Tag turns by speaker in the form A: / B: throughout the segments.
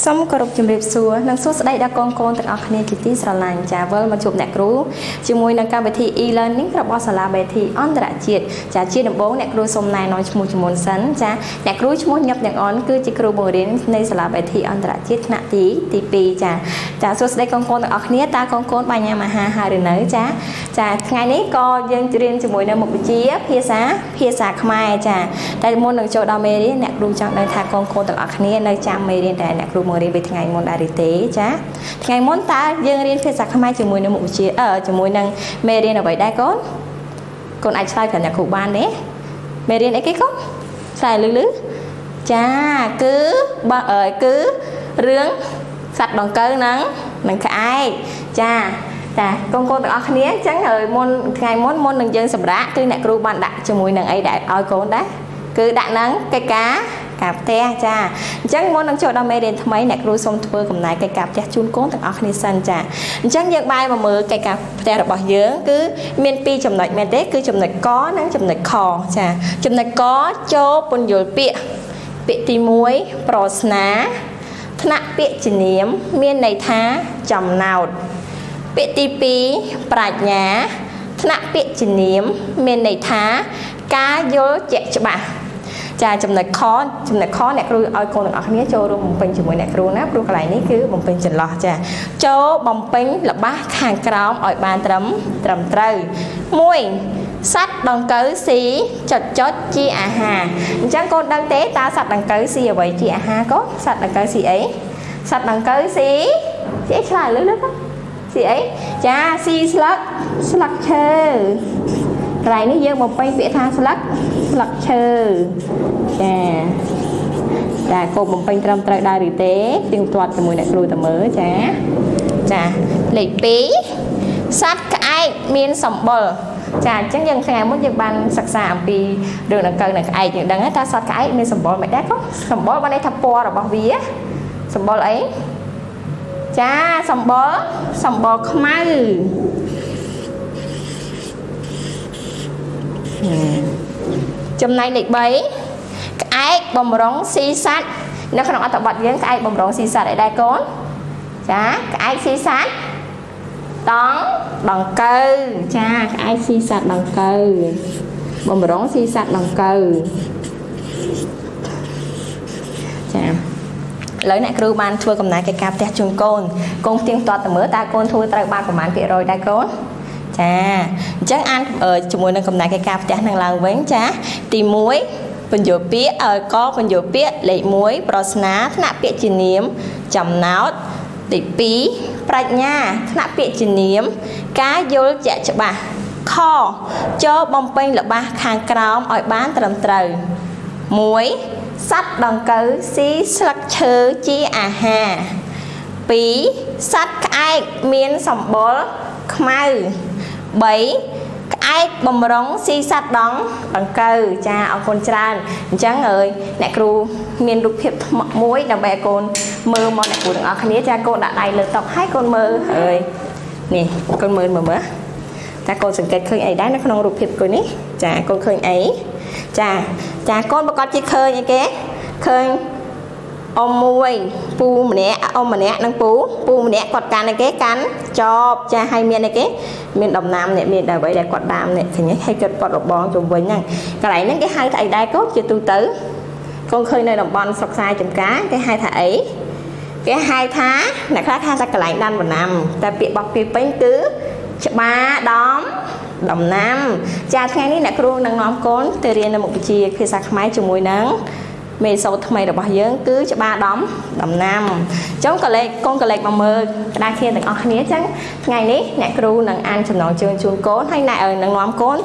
A: សូមគោរពជំរាបសួរនិងសួស្តីដល់កូនកូនទាំងអស់គ្នាជាទីស្រឡាញ់ចាវិលមកជួបអ្នកគ្រូជាមួយនឹងកម្មវិធី e-learning របស់សាលាបេធីអន្តរជាតិចាជាដំបូងអ្នកគ្រូសូមណែនាំឈ្មោះជំនុនសិនចាអ្នកគ្រូឈ្មោះញឹកទាំងអនគឺជាគ្រូបង្រៀននៃសាលាបេធីអន្តរជាតិថ្នាក់ទីទី 2ចាចាសួស្តីកូនកូនទាំងអស់គ្នាតើកូនកូនបញ្ញាមហាហើយឬនៅចាចាថ្ងៃនេះក៏យើងរៀនជាមួយនៅមុខវិជ្ជាភាសាភាសាខ្មែរចាតែមុននឹងចូលដល់មេរៀនអ្នកគ្រូចង់ដឹងថាកូនកូនទាំងអស់គ្នានៅចាំមេរៀនដែលអ្នកគ្រូមករៀនពីថ្ងៃមុនដែរទេចាថ្ងៃមុនតើយើងរៀនភាសាខ្មែរជាមួយនឹងមុខវិជ្ជាអឺជាមួយនឹងមេរៀនអ្វីដែរកូនកូនអាចឆ្លើយប្រាប់អ្នកគ្រូបានទេមេរៀនអីគេកូនឆ្លើយលឺលឺចាគឺបើគឺរឿង សត្វដង្កូវនឹងនឹងក្អែកចាចាកូនកូនទាំងអស់គ្នាអញ្ចឹងហើយមុនថ្ងៃមុនមុននឹងយើងសម្រាប់គឺអ្នកគ្រូបានដាក់ជាមួយនឹងអីដែលឲ្យកូនដែរគឺដាក់នឹងកិច្ចការការផ្ទះចាអញ្ចឹងមុននឹងចូលដល់មេរៀនថ្មីអ្នកគ្រូសូមធ្វើកំណែកិច្ចការផ្ទះជូនកូនទាំងអស់គ្នាសិនចាអញ្ចឹងយើងបែរមកមើលកិច្ចការផ្ទះរបស់យើងគឺមានពីរចំណុចមែនទេគឺចំណុចកនិងចំណុចខចាចំណុចកចូលពន្យល់ពាក្យពាក្យទី1ប្រស្នា ថ្នាក់ពាក្យជំនាមមានន័យថាចំណោទពាក្យទី2ប្រាជ្ញាថ្នាក់ពាក្យជំនាមមានន័យថាការយល់ជាក់ច្បាស់ចាចំណុចខចំណុចខអ្នកគ្រូឲ្យកូនទាំងអស់គ្នាចូលរួមបំពេញជាមួយអ្នកគ្រូណាព្រោះកន្លែងនេះគឺបំពេញចន្លោះចាចូលបំពេញល្បះខាងក្រោមឲ្យបានត្រឹមត្រឹមត្រូវ1 សត្វដង្កូវស៊ីចុចចុចជាអាហារអញ្ចឹងកូនដឹងទេតើសត្វដង្កូវស៊ីអ្វីជាអាហារកូនសត្វដង្កូវស៊ីអីសត្វដង្កូវស៊ីជាឆ្លើយលឺលឺស៊ីអីចាស៊ីស្លឹកស្លឹកឈើកន្លែងនេះយើងបំពេញពាក្យថាស្លឹកស្លឹកឈើចាចាកូនបំពេញត្រឹមត្រូវដែរឬទេទៀងទាត់ជាមួយអ្នកគ្រូតើមើលចាចាលេខ2សត្វក្អែកមានសម្បុរ ចាអញ្ចឹងយើងថ្ងៃមុនយើងបានសិក្សាអំពីរឿងដង្កូវនិងក្អែកយើងដឹងថាសត្វក្អែកមានសម្បុរមិនដែរក៏សម្បុរបានន័យថាពណ៌របស់វាសម្បុរអីចាសម្បុរសម្បុរខ្មៅចំណែកលេខ3ក្អែកបំរុងស៊ីសัตว์នៅក្នុងអត្ថបទយើងក្អែកបំរុងស៊ីសัตว์អីដែរកូនចាក្អែកស៊ីសัตว์ តង់ដង្កូវចាក្អែកស៊ីសត្វដង្កូវបំរងស៊ីសត្វដង្កូវចាឥឡូវអ្នកគ្រូបានធ្វើកំណែកិច្ចការផ្ទះជូនកូនកូនផ្ទៀងផ្ទាត់ទៅមើលតើកូនធ្វើត្រូវបានប្រមាណភាគរយដែរកូនចាអញ្ចឹងអានជាមួយនឹងកំណែកិច្ចការផ្ទះនឹងឡើងវិញចាទី1បញ្យោពាក្យកបញ្យោពាក្យលេខ1ប្រស្នាថ្នាក់ពាក្យជានាមចំណោទទី2 ប្រាជ្ញាថ្នាក់ពាក្យជានាមការយល់ជាក់ច្បាស់ខចូលបំពេញល្បះខាងក្រោមឲ្យបានត្រឹមត្រូវ1សត្វដង្កូវស៊ីស្លឹកឈើជាអាហារ2សត្វក្អែកមានសម្បុរខ្មៅ3ក្អែកបំរុងស៊ីសัตว์ដងដង្កូវចាអរគុណច្រើនអញ្ចឹងអើយអ្នកគ្រូមានរូបភាពមួយដើម្បីឲ្យកូន មើលមកអ្នកគ្រូទាំងអស់គ្នាចាកូនដាក់ដៃលើតុហើយកូនមើលអើយនេះកូនមើលមើលមើលចាកូនសង្កេតឃើញអីដែរនៅក្នុងរូបភាពកូននេះចាកូនឃើញអីចាចាកូនប្រកាសជាឃើញអីគេឃើញអ៊ំមួយពូម្នាក់អ៊ំម្នាក់និងពូពូម្នាក់គាត់កាន់អីគេកាន់ចបចាឲ្យមានអីគេមានដំណាំនេះមានតែអ្វីដែលគាត់ដាំនេះឃើញហើយគាត់គាត់របងជុំវិញហ្នឹងកន្លែងហ្នឹងគេហៅថាអីដែរកូនជាទូទៅកូនឃើញនៅតំបន់ស្រុកខ្សែចំការគេហៅថាអី គេហៅថាអ្នកខ្លះថាថាកន្លែងដាំដំណាំ តែពាក្យរបស់ពីពេញគឺច្បារដំដំណាំចាថ្ងៃនេះអ្នកគ្រូនឹងនាំកូនទៅរៀននៅមុខវិជ្ជាភាសាខ្មែរជាមួយនឹងមេសូតថ្មីរបស់យើងគឺច្បារដំដំណាំអញ្ចឹងកលេចកូនកលេចមកមើលក្តារខៀនទាំងអស់គ្នាអញ្ចឹងថ្ងៃនេះអ្នកគ្រូនឹងអានចំណងជើងជូនកូនហើយអ្នកនឹងនាំកូន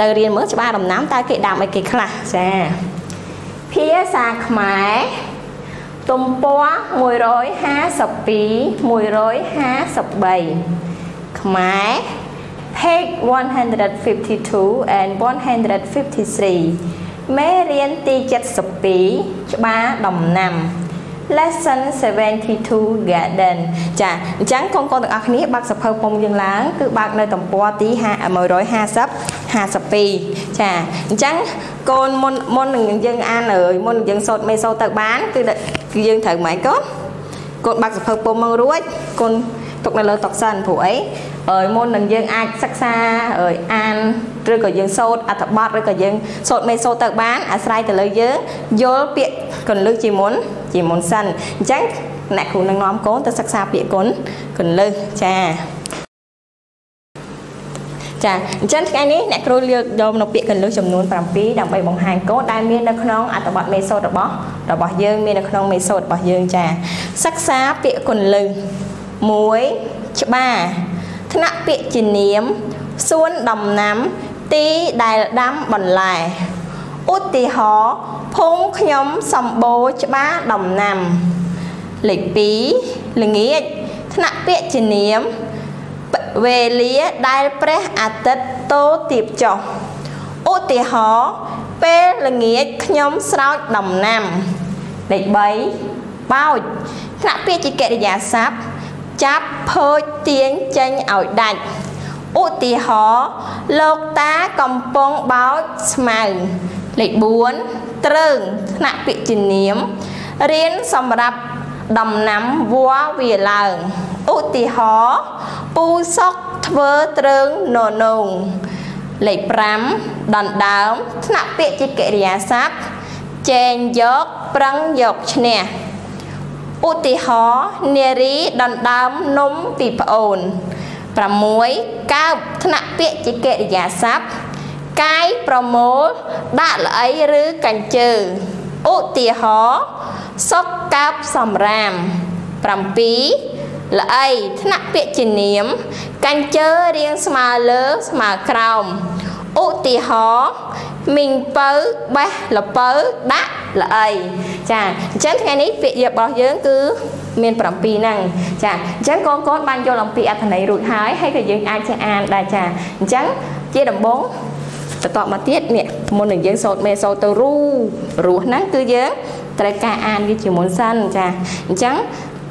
A: ទៅរៀនមើលច្បារដំណាំតើគេដាំអីគេខ្លះចាភាសាខ្មែរ ទំព័រ152 153ខ្មែរ page 152 and 153មេរៀនទី72ច្បារដំណាំ lesson 72 garden ចាអញ្ចឹងកូនកូនទាំងអស់គ្នាបើកសភៅពុំយើងឡើងគឺបើកនៅទំព័រទី150 52ចាអញ្ចឹងកូនមុនមុននឹងយើងអានអើយមុនយើងសូត្រមេសូត្រទៅបានគឺ គឺយើងត្រូវម៉េចកូនកូនបាក់សភៅពុំមករួចកូនទុកនៅលើតុសិនព្រោះអីអើយមុននឹងយើងអាចសិក្សាអើយអានឬក៏យើងសូត្រអត្ថបទឬក៏យើងសូត្រមេសូត្រទៅបានអាស្រ័យទៅលើយើងយល់ពាក្យកលឹះជាមុនជាមុនសិនអញ្ចឹងអ្នកគ្រូនឹងនាំកូនទៅសិក្សាពាក្យគុណកលឹះចា ចាអញ្ចឹងថ្ងៃនេះអ្នកគ្រូលើកយកនៅពាក្យកលឹះចំនួន7ដើម្បីបង្ហាញកូនដែលមាននៅក្នុងអត្ថបទមេសូត្ររបស់របស់យើងមាននៅក្នុងមេសូត្ររបស់យើងចាសិក្សាពាក្យកលឹះ1ច្បារថ្នាក់ពាក្យជានាមសួនដំណាំ ទីដែលដាំបន្លែឧទាហរណ៍ភូមិខ្ញុំសម្បូរច្បារដំណាំលេខ2ល្ងាចថ្នាក់ពាក្យជានាម វេលាដែលព្រះអាទិត្យតូទៀបចុះឧទាហរណ៍ពេលល្ងាចខ្ញុំស្រោចដំណាំលេខ3បោចថ្នាក់ពាក្យជាកិរិយាសព្ទចាប់ភើចទាញចេញឲ្យដាច់ឧទាហរណ៍លោកតាកំពុងបោចស្មៅលេខ4ត្រើងថ្នាក់ពាក្យជានាមរៀនសម្រាប់ ដំណាំវัวវាឡើងឧទាហរណ៍ពូសុកធ្វើត្រើងននងលេខ5ដណ្ដើមថ្នាក់ពាក្យជាកិរិយាសព្ទចែងយកប្រឹងយកឈ្នះឧទាហរណ៍នារីដណ្ដើមនំពីប្អូន6កើបថ្នាក់ពាក្យជាកិរិយាសព្ទកាយប្រមូលដាក់ល្អីឬកញ្ជើ ឧទាហរណ៍សុកកើបសំរាម7ល្អីថ្នាក់ពាក្យជានាម កញ្ជើរៀងស្មើលើស្មើក្រោមឧទាហរណ៍មីងពៅបេះលពៅដាក់ល្អីចាអញ្ចឹងថ្ងៃនេះពាក្យរបស់យើងគឺមាន7ហ្នឹងចាអញ្ចឹងកូនកូនបានយល់អំពីអត្ថន័យរួចហើយហើយក៏យើងអាចចេះអានដែរចាអញ្ចឹងជាដំបូង បន្តមកទៀតនេះមុននឹងយើងសូត្រមេសូត្រទៅរូរស់ហ្នឹងគឺយើងត្រូវការអានវាជាមុនសិនចាអញ្ចឹង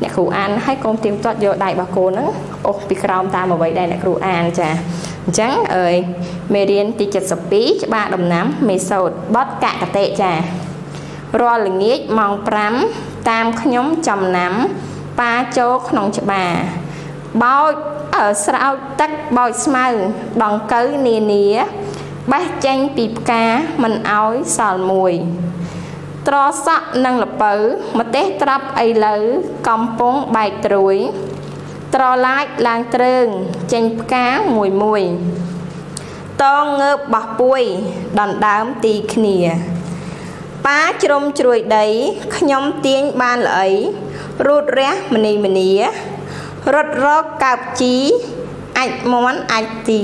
A: អ្នកគ្រូអានឲ្យកុំទៀងទាត់យកដៃរបស់កូនហ្នឹងអូសពីក្រោមតាមអ្វីដែលអ្នកគ្រូអានចាអញ្ចឹងអើយមេរៀនទី72ច្បារដំណាំមេសូតបត់កកតិចារាល់ល្ងាចម៉ោង5តាមខ្ញុំចំណាំប៉ាចូលក្នុងច្បារបោចស្រោចទឹកបោចស្មៅដង្កូវនានា បេះចេញពីផ្កាមិនអោយសល់មួយត្រសក់និងលពៅម្ទេសត្រាប់អីលើកំពុងបែកត្រួយ ត្រឡាចឡើងទ្រើងចេញផ្កាមួយមួយតងងើបបោះពួយដណ្ដើមទីគ្នាប៉ាជ្រុំជ្រួយដីខ្ញុំទាញបានល្អីរូតរះមនីមនីរត់រកកើបជី អាចមន់អាចទា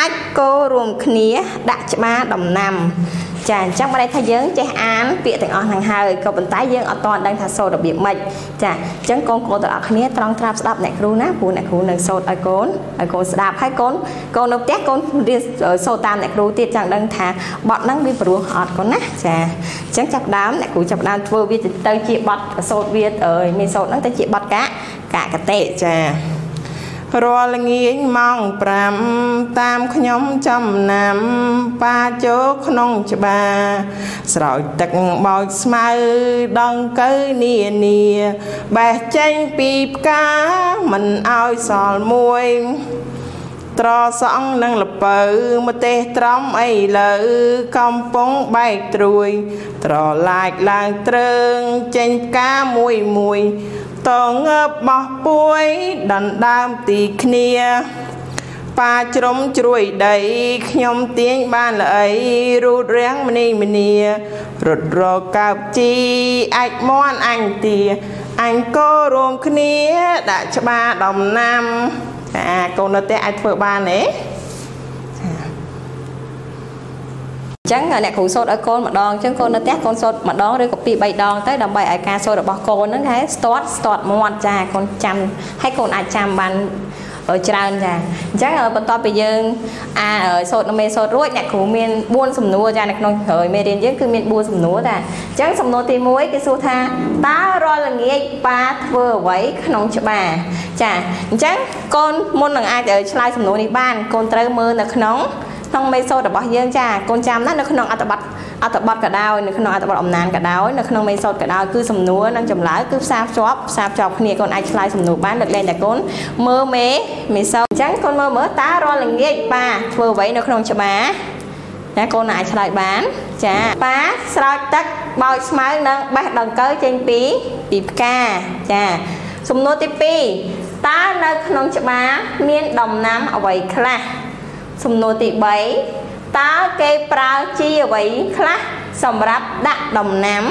A: អាចគោរួមគ្នា ដាក់ច្បារដំណាំ ចាអញ្ចឹងបានន័យថាយើងចេះអានពាក្យទាំងអស់ហ្នឹងហើយក៏ប៉ុន្តែយើងអត់ទាន់ដឹងថាសូត្ររបៀបម៉េចចាអញ្ចឹងកូនកូនទាំងអស់គ្នាត្រង់ត្រាប់ស្ដាប់អ្នកគ្រូណាព្រោះអ្នកគ្រូនៅសូត្រឲ្យកូនឲ្យកូនស្ដាប់ហើយកូនកូននៅផ្ទះកូនរៀនសូត្រតាមអ្នកគ្រូទៀតចង់ដឹងថាបទហ្នឹងវាព្រោះអត់កូនណាចាអញ្ចឹងចាប់ដើមអ្នកគ្រូចាប់ដើមធ្វើវាទៅជាបទសូត្រវាមានសូត្រហ្នឹងទៅជាបទកាកកតេចា
B: រាល់ល្ងាចម៉ោង5តាមខ្ញុំចំណាំប៉ាចូលក្នុងច្បារស្រោចទឹកបោចស្មៅដង្កូវនានាបេះចេញពីផ្កាមិនអោយសល់មួយត្រសងនឹងលពៅម្ទេសត្រំអីលើកំពុងបែកត្រួយ ត្រឡាចឡើងទ្រើងចេញផ្កាមួយមួយ តងើបបោះពួយដណ្ដើមទីគ្នាប៉ាជ្រុំជ្រួយដីខ្ញុំទាញបានល្អីរូតរាំងមនីមនីរត់រកកើបជីអាចមន់អញទាអញក៏រួមគ្នាដាក់ច្បារដំណាំចាកូននៅផ្ទះអាចធ្វើបានទេ
A: ចឹងអ្នកគ្រូសូត្រឲ្យកូនម្ដងអញ្ចឹងកូននៅផ្ទះកូនសូត្រម្ដងឬក៏ពីរបីដងទៅដើម្បីឲ្យការសូត្ររបស់កូនហ្នឹងគេស្ទាត់ស្ទាត់មាត់ចាកូនចាំហើយកូនអាចចាំបានច្រើនចាអញ្ចឹងបន្ទាប់ពីយើងអាសូត្រនៅមេសូត្ររួចអ្នកគ្រូមាន4សំណួរចានៅក្នុងក្រោយមេរៀនយើងគឺមាន4សំណួរតាអញ្ចឹងសំណួរទី1គេសួរថាតើរាល់ល្ងាចប៉ាធ្វើអ្វីក្នុងច្បារចាអញ្ចឹងកូនមុននឹងអាចឆ្លើយសំណួរនេះបានកូនត្រូវមើលនៅក្នុង ក្នុងមេសូតរបស់យើងចាកូនចាំណានៅក្នុងអត្ថបទអត្ថបទក៏ដោយនៅក្នុងអត្ថបទអំណានក៏ដោយនៅក្នុងមេសូតក៏ដោយគឺសំណួរនិងចម្លើយគឺផ្សារភ្ជាប់ផ្សារភ្ជាប់គ្នាកូនអាចឆ្លើយសំណួរបានលើកលែងតែកូនមើលមេមេសូតអញ្ចឹងកូនមើលមើលតើរាល់ល្ងាចប៉ាធ្វើអ្វីនៅក្នុងច្បារណាកូនអាចឆ្លើយបានចាប៉ាស្រោចទឹកបោចស្មៅនិងបេះដង្កូវចេញពីពីផ្កាចាសំណួរទី2តើនៅក្នុងច្បារមានដំណាំអ្វីខ្លះ សំណួរទី3តើគេប្រើជីអ្វីខ្លះសម្រាប់ដាក់ដំណាំ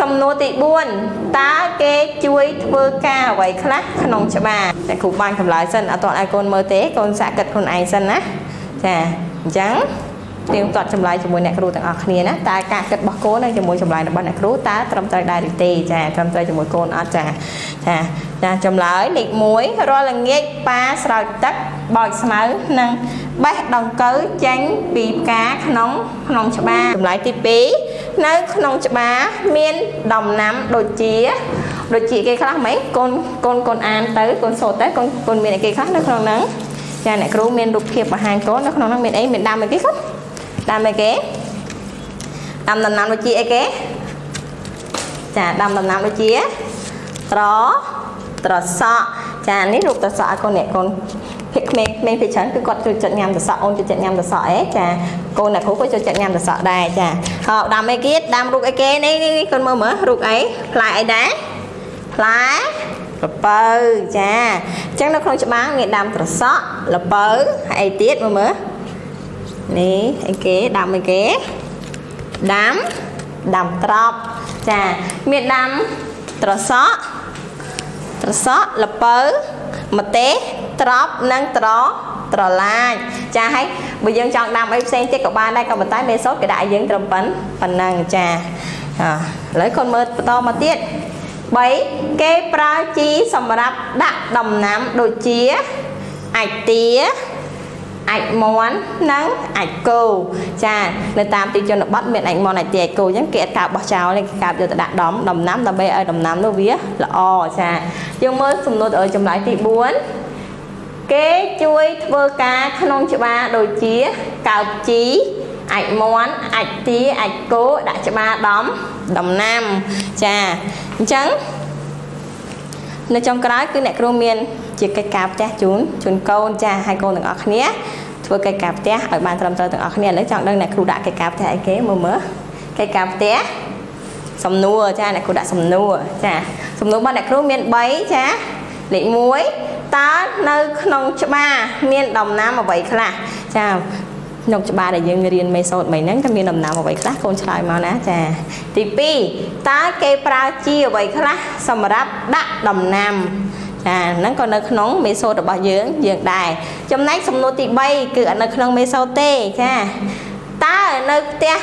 A: សំណួរទី4តើគេជួយធ្វើការអ្វីខ្លះក្នុងច្បារតែគ្រូបានចម្លើយសិនអត់ទាន់ឲ្យកូនមើលទេកូនសាកគិតខ្លួនឯងសិនណាចាអញ្ចឹងទៀងទាត់ចម្លើយជាមួយអ្នកគ្រូទាំងអស់គ្នាណាតើការគិតរបស់កូននិងជាមួយចម្លើយរបស់អ្នកគ្រូតើត្រឹមត្រូវដែរឬទេចាត្រឹមត្រូវជាមួយកូនអត់ចាចាចាចម្លើយលេខ1រាល់ល្ងាចប៉ាស្រោចទឹក បោចស្មៅនិងបេះដង្កូវចេញពីផ្កាក្នុងក្នុងច្បារចម្លើយទី2នៅក្នុងច្បារមានដំណាំដូចជាដូចជាគេខ្លះហ្មងកូនកូនកូនអានទៅកូនសូត្រទៅកូនកូនមានអីគេខ្លះនៅក្នុងហ្នឹងចាអ្នកគ្រូមានរូបភាពបង្ហាញកូននៅក្នុងហ្នឹងមានអីមានដាំអីគេខ្លះដាំអីគេដាំដំណាំដូចជាអីគេចាដាំដំណាំដូចជាត្រត្រសក់ចានេះរូបត្រសក់ឲ្យកូនអ្នកកូន ភិកក្មេងក្មេងភិកច្រើនគឺគាត់ចូលចិត្តញ៉ាំត្រសក់អូនចូលចិត្តញ៉ាំត្រសក់អេចាកូនអ្នកគ្រូក៏ចូលចិត្តញ៉ាំត្រសក់ដែរចាហើយដាំអីគេដាំរូបអីគេនេះនេះកូនមើលមើលរូបអីផ្លែអីដែរផ្លែលពៅចាអញ្ចឹងនៅក្នុងច្បាំងមានដាំត្រសក់លពៅហើយអីទៀតមើលមើលនេះអីគេដាំអីគេដាំដាំត្រប់ចាមានដាំត្រសក់ត្រសក់លពៅម្ទេស ត្រប់និងត្រត្រឡាចចាហើយបើយើងចង់ដាំអីផ្សេងទៀតក៏បានដែរក៏ប៉ុន្តែមេសូតគេដាក់ឲ្យយើងត្រឹមប៉ុណ្ប៉ុណ្ណឹងចាឥឡូវគាត់មើលបន្តមកទៀត3គេប្រើជីសម្រាប់ដាក់ដំណាំដូចជាអាចទាអាចមន់និងអាចគោចានៅតាមទីជនបទមានអាចមន់អាចទាអាចគោអញ្ចឹងគេអត់ការបោះចោលទេគេកាប់យកទៅដាក់ដំដំណាំដើម្បីឲ្យដំណាំនោះវាល្អចាយើងមើលសំណួរទៅចម្លើយទី4 គេជួយធ្វើការក្នុងច្បារដូចជាកើបជីអាចមន់អាចទាអាចគោដាក់ច្បារដំដំណាំចាអញ្ចឹងនៅចុងក្រោយគឺអ្នកគ្រូមាន ជាកិច្ចការផ្ទះជូនជូនកូនចាស់ឲ្យកូនទាំងអស់គ្នាធ្វើកិច្ចការផ្ទះឲ្យបានត្រឹមត្រូវទាំងអស់គ្នាឥឡូវចង់ដឹងអ្នកគ្រូដាក់កិច្ចការផ្ទះអីគេមើលមើលកិច្ចការផ្ទះសំណួរចាអ្នកគ្រូដាក់សំណួរចាសំណួររបស់អ្នកគ្រូមាន3ចា លេខ1តើនៅក្នុងច្បារមានដំណាំអ្វីខ្លះចាក្នុងច្បារដែលយើងរៀនមេសូតមិញហ្នឹងតើមានដំណាំអ្វីខ្លះកូនឆ្លើយមកណាចាទី2តើគេប្រើជាអ្វីខ្លះសម្រាប់ដាក់ដំណាំចាហ្នឹងក៏នៅក្នុងមេសូតរបស់យើងយើងដែរចំណែកសំណួរទី3គឺអត់នៅក្នុងមេសូតទេចាតើនៅផ្ទះ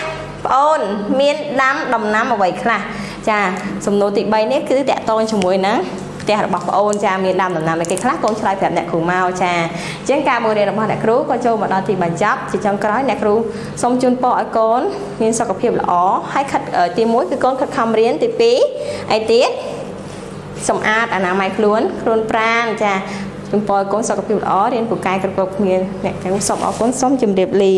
A: ប្អូនមានដាំដំណាំអ្វីខ្លះចាសំណួរទី3នេះគឺតកតងជាមួយនឹង ផ្ទះរបស់ប្អូនចាមានដាំដំណាំអីគេខ្លះកូនឆ្លើយប្រាប់អ្នកគ្រូមកចាអញ្ចឹងការបង្រៀនរបស់អ្នកគ្រូក៏ចូលមកដល់ទីបញ្ចប់ជាចុងក្រោយអ្នកគ្រូសូមជូនពរឲ្យកូនមានសុខភាពល្អហើយខិតទី1គឺកូនខិតខំរៀនទី2អីទៀតសម្អាតអនាម័យខ្លួនខ្លួនប្រាណចាជំពរកូនសុខភាពល្អរៀនពូកែគ្រប់គ្រប់គ្នាអ្នកទាំងសូមអរគុណសូមជម្រាបលា